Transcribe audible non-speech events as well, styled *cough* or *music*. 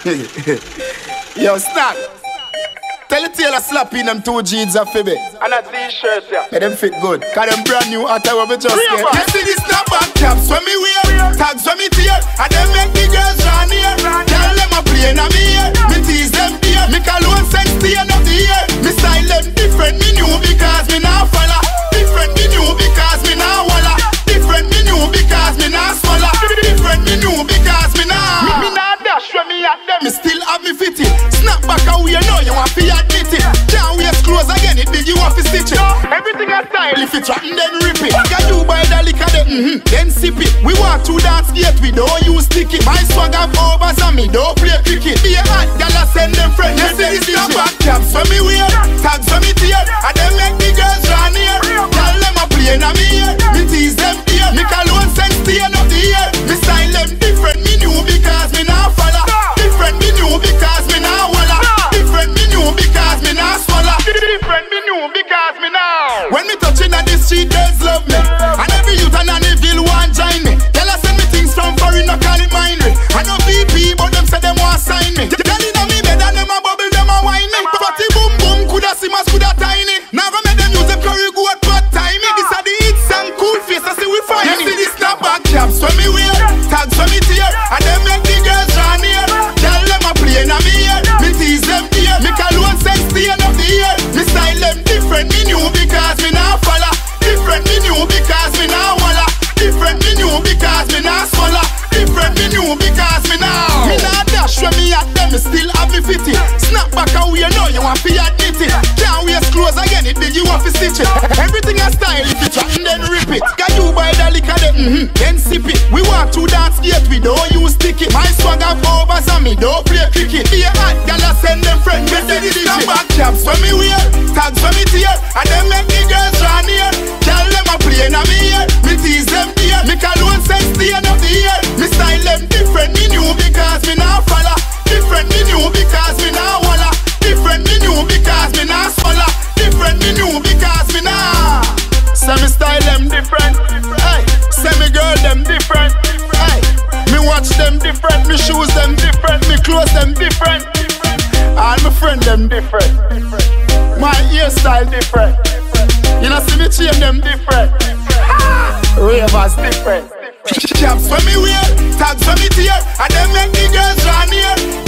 *laughs* Yo, snack. Tell the tailor slap in them two jeans of Phoebe. And a t-shirt, yeah. Make them fit good. Cause them brand new after what we just get. You see this snapback caps when me wear. Tags when me tear. And them make the girls run here. Tell them Snap back away, you know you want to admit it. Can't wear clothes again, it big you want to stitch it. Everything a style. If it rotten, then rip it. Can you buy the liquor, then, mm-hmm, then sip it. We want to dance gate, we don't use sticky. My swag have overs and me don't play cricket. Be a hot gal, I send them friends. You see this snap back caps for me wear, tags touching on me new because me now. Me now dash when me at them, me still have me fitty. Snap back away, you know you want to admit it. Can't wear clothes again, it big you want to stitch it. Everything a style, if it rotten then rip it. Can you buy the liquor then, mm-hmm, then sip it. We want to dance gate, we don't use sticky. My swag have overs and me don't play cricket. Be a hot gal, I send them friends, me say this snapback caps when me wear, tags them different. Hey, me watch them different, me shoes them different, me clothes them different. All my friend them different. My hairstyle different. You know see me chain them different. Ah, ravers different. Chaps for me wear, tags for me tear, and them make the girls run here.